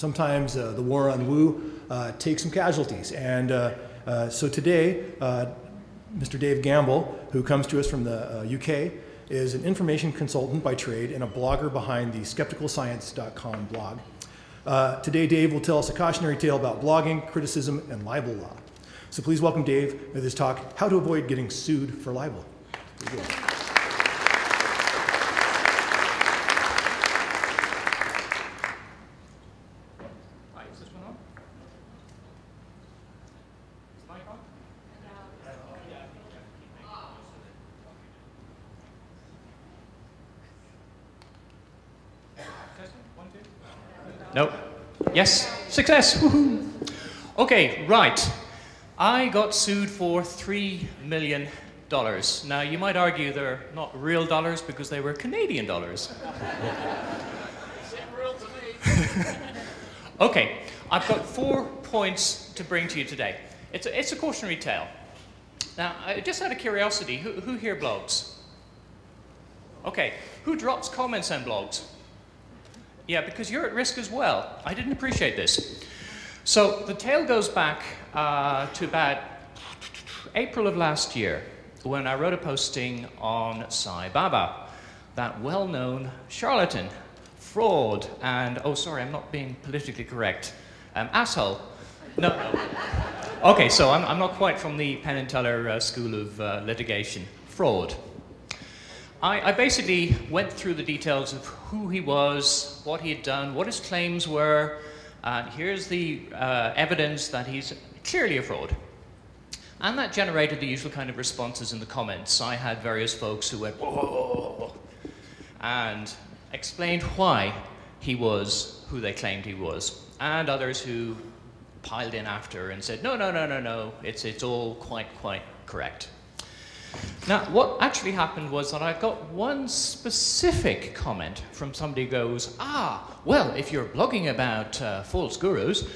sometimes uh, the war on woo uh, takes some casualties. And uh, uh, so today, uh, Mr. Dave Gamble, who comes to us from the UK, is an information consultant by trade and a blogger behind the skepticalscience.com blog. today, Dave will tell us a cautionary tale about blogging, criticism, and libel law. So please welcome Dave with his talk, How to Avoid Getting Sued for Libel. Nope. Success. Okay, right. I got sued for $3 million. Now, you might argue they're not real dollars because they were Canadian dollars. okay, I've got four points to bring to you today. It's a, it's a cautionary tale. Now, just out of curiosity, who, who here blogs? Okay, who drops comments on blogs? Yeah, because you're at risk as well. I didn't appreciate this. So the tale goes back uh, to about April of last year when I wrote a posting on Sai Baba, that well known charlatan, fraud, and oh, sorry, I'm not being politically correct, um, asshole. No. Okay, so I'm, I'm not quite from the Penn and Teller uh, School of uh, Litigation. Fraud. I, I, basically went through the details of who he was, what he had done, what his claims were. and here's the uh, evidence that he's clearly a fraud. And that generated the usual kind of responses in the comments. I had various folks who went, whoa, and explained why he was who they claimed he was, and others who piled in after and said, no, no, no, no, no, it's, it's all quite, quite correct. Now, what actually happened was that I got one specific comment from somebody who goes, ah, well, if you're blogging about uh, false gurus,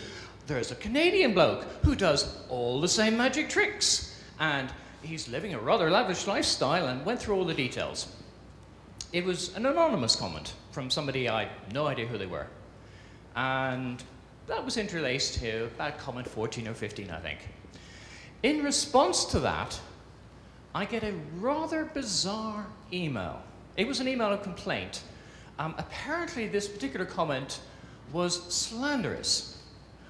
there's a Canadian bloke who does all the same magic tricks. And he's living a rather lavish lifestyle and went through all the details. It was an anonymous comment from somebody I had no idea who they were. And that was interlaced to about comment 14 or 15, I think. In response to that, I get a rather bizarre email. It was an email of complaint. Um, apparently, this particular comment was slanderous,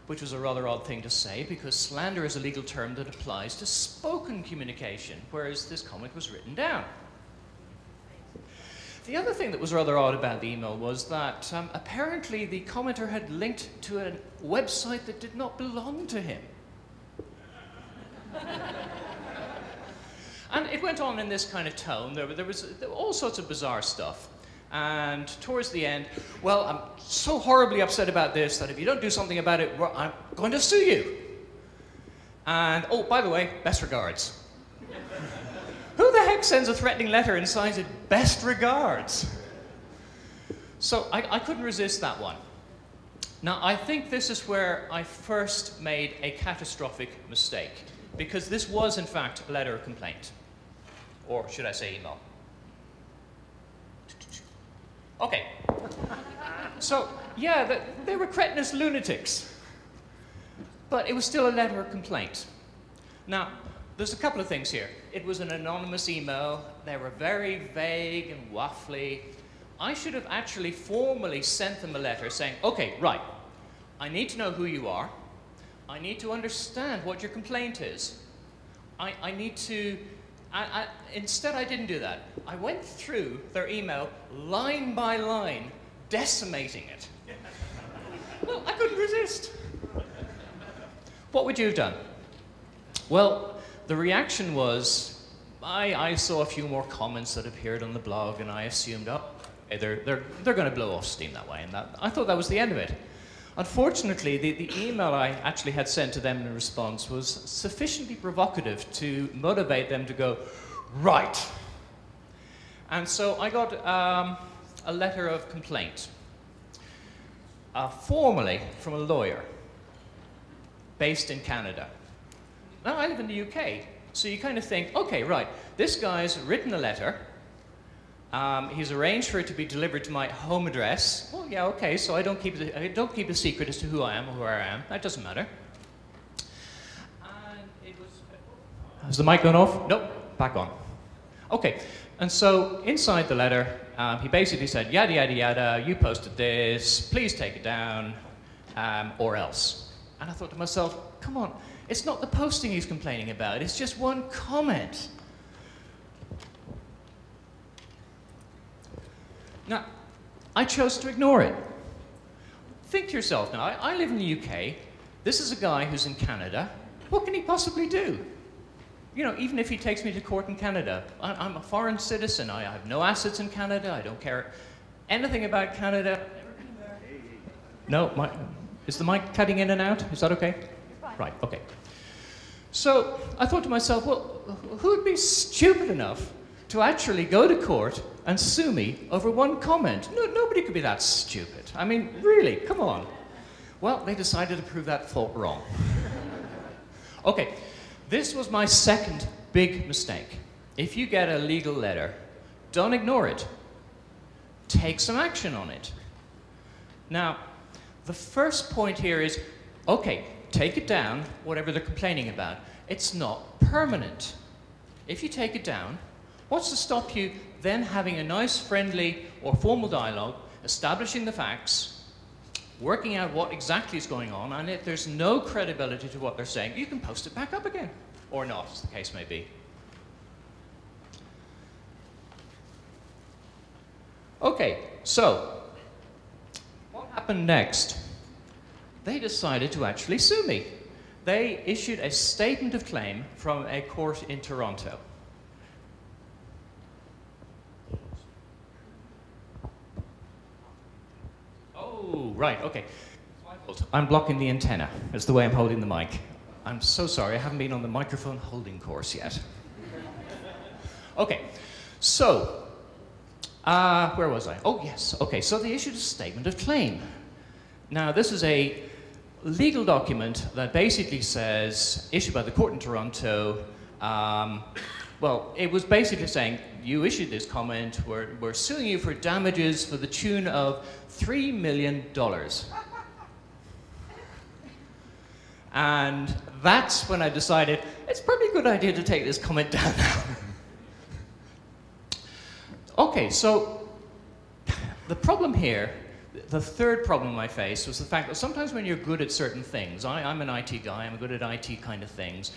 which was a rather odd thing to say because slander is a legal term that applies to spoken communication, whereas this comment was written down. The other thing that was rather odd about the email was that um, apparently the commenter had linked to a website that did not belong to him. It went on in this kind of tone. There, there, was, there all sorts of bizarre stuff. And towards the end, well, I'm so horribly upset about this that if you don't do something about it, I'm going to sue you. And, oh, by the way, best regards. Who the heck sends a threatening letter and signs it best regards? So I, I couldn't resist that one. Now, I think this is where I first made a catastrophic mistake, because this was, in fact, a letter of complaint. Or should I say email? Okay. So, yeah, they were cretinous lunatics. But it was still a letter of complaint. Now, there's a couple of things here. It was an anonymous email. They were very vague and waffly. I should have actually formally sent them a letter saying, okay, right, I need to know who you are. I need to understand what your complaint is. I, I need to I, I, instead, I didn't do that. I went through their email line by line, decimating it. well, I couldn't resist. What would you have done? Well, the reaction was I, I saw a few more comments that appeared on the blog, and I assumed, oh, they're, they're, they're going to blow off steam that way. And that, I thought that was the end of it. Unfortunately, the, the email I actually had sent to them in response was sufficiently provocative to motivate them to go, right. And so I got um, a letter of complaint, uh, formally from a lawyer based in Canada. Now, I live in the UK, so you kind of think, okay, right, this guy's written a letter, Um, he's arranged for it to be delivered to my home address. Well, yeah, okay. So I don't keep the, I don't keep a secret as to who I am or where I am. That doesn't matter. And it was. Has the mic gone off? Nope. Back on. Okay. And so inside the letter, um, he basically said, yada yada yada. You posted this. Please take it down, um, or else. And I thought to myself, come on. It's not the posting he's complaining about. It's just one comment. Now, I chose to ignore it. Think to yourself now, I, I, live in the UK. This is a guy who's in Canada. What can he possibly do? You know, even if he takes me to court in Canada, I, am a foreign citizen. I have no assets in Canada. I don't care anything about Canada. No, my, is the mic cutting in and out? Is that okay? Right, okay. So I thought to myself, well, who would be stupid enough to actually go to court and sue me over one comment. No, nobody could be that stupid. I mean, really, come on. Well, they decided to prove that thought wrong. okay, this was my second big mistake. If you get a legal letter, don't ignore it. Take some action on it. Now, the first point here is okay, take it down, whatever they're complaining about. It's not permanent. If you take it down, what's to stop you then having a nice, friendly, or formal dialogue, establishing the facts, working out what exactly is going on, and if there's no credibility to what they're saying, you can post it back up again. Or not, as the case may be. Okay, so what happened next? They decided to actually sue me. They issued a statement of claim from a court in Toronto. Oh, right, okay. I'm blocking the antenna. That's the way I'm holding the mic. I'm so sorry, I haven't been on the microphone holding course yet. okay, so, uh, where was I? Oh, yes, okay, so they issued a statement of claim. Now, this is a legal document that basically says, issued by the court in Toronto, um, well, it was basically saying, you issued this comment, we're, we're suing you for damages for the tune of $3 million. And that's when I decided it's probably a good idea to take this comment down now. okay, so the problem here, the third problem I faced was the fact that sometimes when you're good at certain things, I, I'm an IT guy, I'm good at IT kind of things,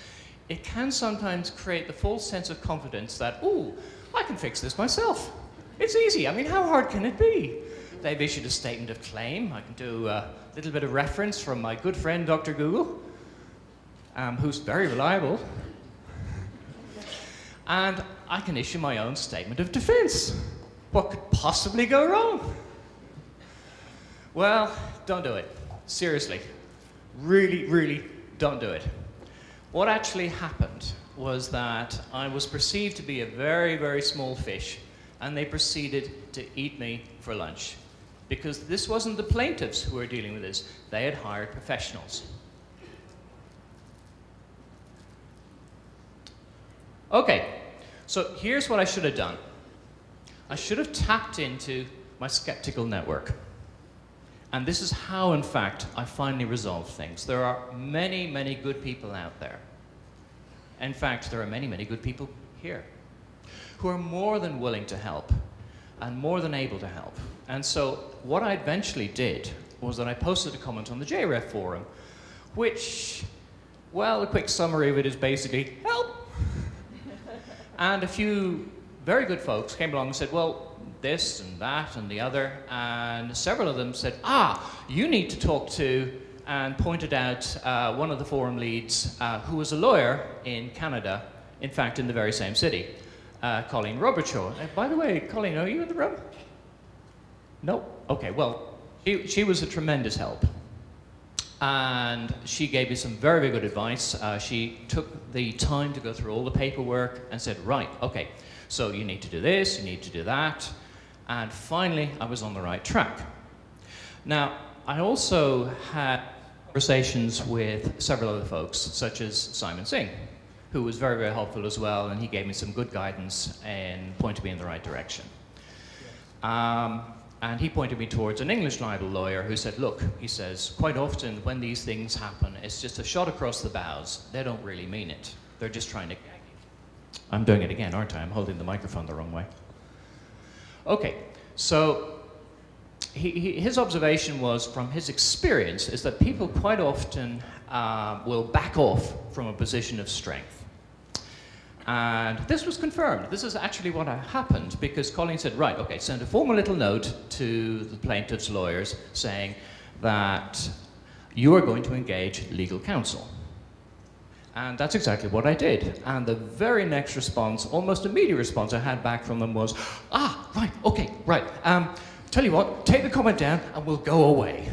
it can sometimes create the false sense of confidence that, oh, I can fix this myself. It's easy. I mean, how hard can it be? They've issued a statement of claim. I can do a little bit of reference from my good friend, Dr. Google, um, who's very reliable. And I can issue my own statement of defense. What could possibly go wrong? Well, don't do it. Seriously. Really, really don't do it. What actually happened was that I was perceived to be a very, very small fish, and they proceeded to eat me for lunch. Because this wasn't the plaintiffs who were dealing with this, they had hired professionals. Okay, so here's what I should have done I should have tapped into my skeptical network. And this is how, in fact, I finally resolved things. There are many, many good people out there. In fact, there are many, many good people here who are more than willing to help and more than able to help. And so, what I eventually did was that I posted a comment on the JREF forum, which, well, a quick summary of it is basically help. and a few very good folks came along and said, well, this and that and the other, and several of them said, ah, you need to talk to, and pointed out uh, one of the forum leads uh, who was a lawyer in Canada, in fact, in the very same city, uh, Colleen Robertshaw. Uh, by the way, Colleen, are you in the room? No? Okay, well, she, she was a tremendous help. And she gave me some very, very good advice. Uh, she took the time to go through all the paperwork and said, right, okay, so you need to do this, you need to do that. And finally, I was on the right track. Now, I also had conversations with several other folks, such as Simon Singh, who was very, very helpful as well, and he gave me some good guidance and pointed me in the right direction. Um, and he pointed me towards an English libel lawyer who said, Look, he says, quite often when these things happen, it's just a shot across the bows. They don't really mean it, they're just trying to. I'm doing it again, aren't I? I'm holding the microphone the wrong way. Okay, so he, he, his observation was from his experience is that people quite often uh, will back off from a position of strength. And this was confirmed. This is actually what happened because Colleen said, right, okay, send a formal little note to the plaintiff's lawyers saying that you are going to engage legal counsel. And that's exactly what I did. And the very next response, almost immediate response I had back from them was, ah, right, okay, right. Um, tell you what, take the comment down and we'll go away.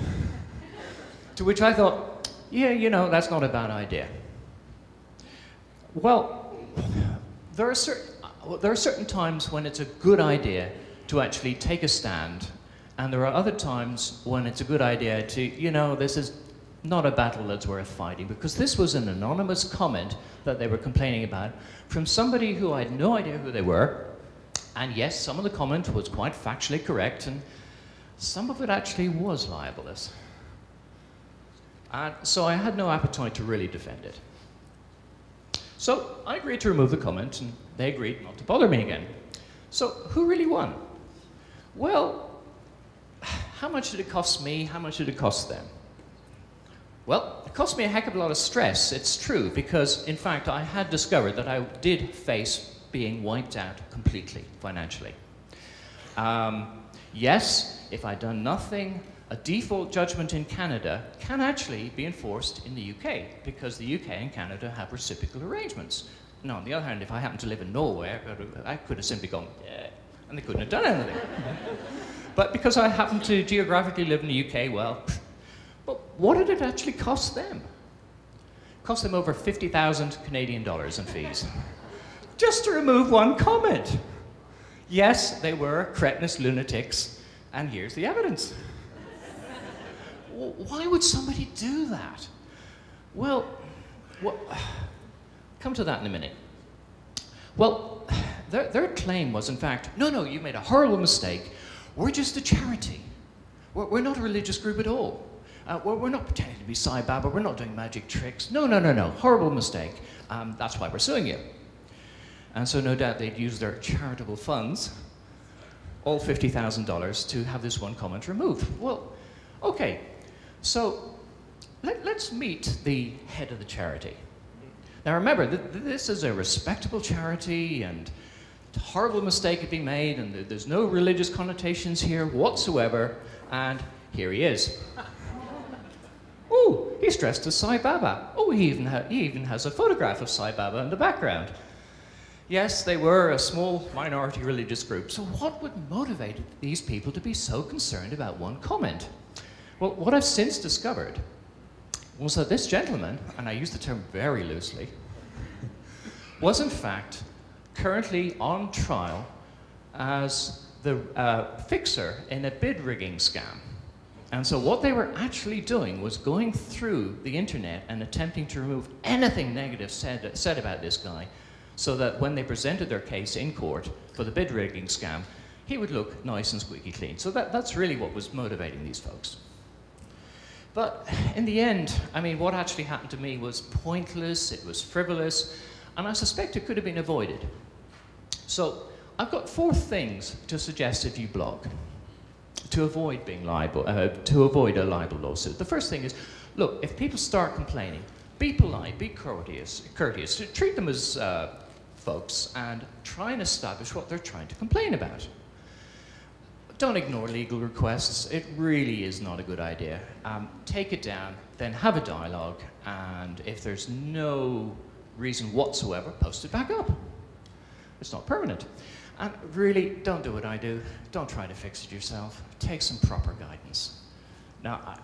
to which I thought, yeah, you know, that's not a bad idea. Well, there are, certain, there are certain times when it's a good idea to actually take a stand, and there are other times when it's a good idea to, you know, this is not a battle that's worth fighting, because this was an anonymous comment that they were complaining about from somebody who I had no idea who they were. And yes, some of the comment was quite factually correct, and some of it actually was libelous. And so I had no appetite to really defend it. So I agreed to remove the comment, and they agreed not to bother me again. So who really won? Well, how much did it cost me? How much did it cost them? Well, it cost me a heck of a lot of stress, it's true, because in fact I had discovered that I did face being wiped out completely financially. Um, yes, if I'd done nothing a default judgment in Canada can actually be enforced in the UK because the UK and Canada have reciprocal arrangements. Now, on the other hand, if I happened to live in Norway, I could have simply gone, yeah, and they couldn't have done anything. but because I happen to geographically live in the UK, well, but what did it actually cost them? It cost them over 50,000 Canadian dollars in fees. Just to remove one comment. Yes, they were cretinous lunatics, and here's the evidence why would somebody do that? Well, well, come to that in a minute. Well, their, their claim was, in fact, no, no, you made a horrible mistake. We're just a charity. We're, we're not a religious group at all. Uh, we're, we're, not pretending to be Sai Baba. We're not doing magic tricks. No, no, no, no. Horrible mistake. Um, that's why we're suing you. And so, no doubt, they'd use their charitable funds, all $50,000, to have this one comment removed. Well, okay, so let, us meet the head of the charity. Now remember, th this is a respectable charity and horrible mistake had been made and th there's no religious connotations here whatsoever. And here he is. oh, he's dressed as Sai Baba. Oh, he even, he even has a photograph of Sai Baba in the background. Yes, they were a small minority religious group. So what would motivate these people to be so concerned about one comment? Well, what I've since discovered was that this gentleman, and I use the term very loosely, was in fact currently on trial as the uh, fixer in a bid rigging scam. And so what they were actually doing was going through the internet and attempting to remove anything negative said, said about this guy so that when they presented their case in court for the bid rigging scam, he would look nice and squeaky clean. So that, that's really what was motivating these folks. But in the end, I mean, what actually happened to me was pointless, it was frivolous, and I suspect it could have been avoided. So I've got four things to suggest if you blog to avoid being liable, uh, to avoid a libel lawsuit. The first thing is, look, if people start complaining, be polite, be courteous, courteous, treat them as uh, folks, and try and establish what they're trying to complain about don't ignore legal requests. It really is not a good idea. Um, take it down, then have a dialogue, and if there's no reason whatsoever, post it back up. It's not permanent. And really, don't do what I do. Don't try to fix it yourself. Take some proper guidance. Now,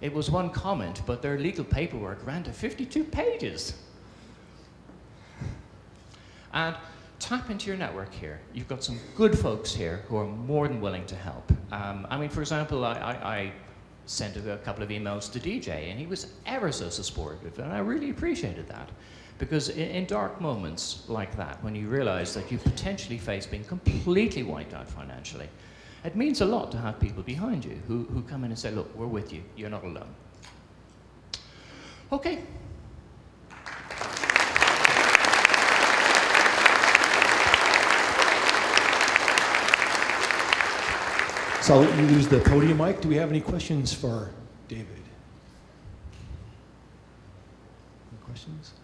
it was one comment, but their legal paperwork ran to 52 pages. And tap into your network here. You've got some good folks here who are more than willing to help. Um, I mean, for example, I, I, I sent a, a, couple of emails to DJ, and he was ever so supportive, and I really appreciated that. Because in, in dark moments like that, when you realize that you potentially face being completely wiped out financially, it means a lot to have people behind you who, who come in and say, look, we're with you, you're not alone. Okay. So I'll use the podium mic. Do we have any questions for David? Any questions?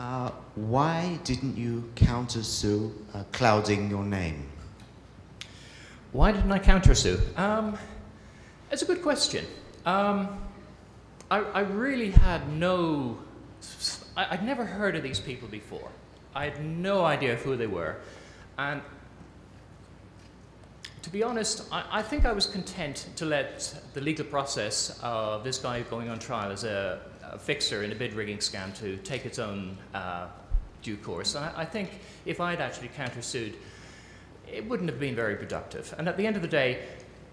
Uh, why didn't you countersue uh, clouding your name? Why didn't I countersue? Um, it's a good question. Um, I, I really had no. I, I'd never heard of these people before. I had no idea who they were. And to be honest, I, I think I was content to let the legal process of this guy going on trial as a, a fixer in a bid rigging scam to take its own uh, due course. And I, I think if I'd actually countersued, it wouldn't have been very productive. And at the end of the day,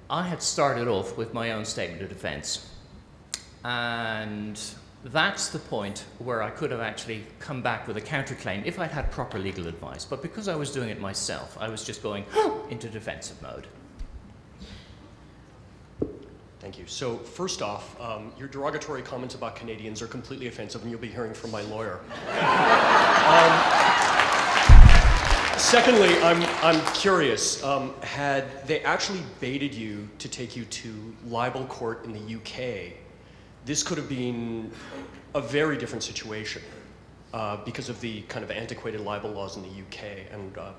I had started off with my own statement of defense. And that's the point where I could have actually come back with a counterclaim if I'd had proper legal advice. But because I was doing it myself, I was just going into defensive mode. Thank you. So first off, um, your derogatory comments about Canadians are completely offensive, and you'll be hearing from my lawyer. um, secondly, I'm, I'm curious. Um, had they actually baited you to take you to libel court in the UK, this could have been a very different situation uh, because of the kind of antiquated libel laws in the UK. And um,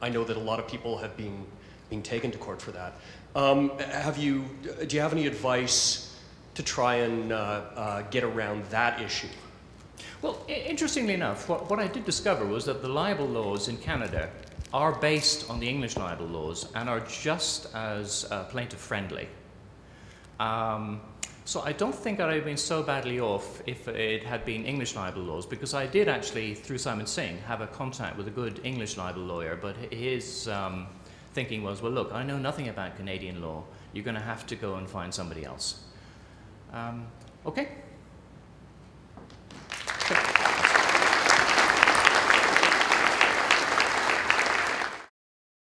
I know that a lot of people have been being taken to court for that. Um, have you, do you have any advice to try and uh, uh, get around that issue? Well, interestingly enough, what, what I did discover was that the libel laws in Canada are based on the English libel laws and are just as uh, plaintiff friendly. Um, so I don't think I'd have been so badly off if it had been English libel laws, because I did actually, through Simon Singh, have a contact with a good English libel lawyer, but his um, thinking was, well, look, I know nothing about Canadian law. You're going to have to go and find somebody else. Um, okay?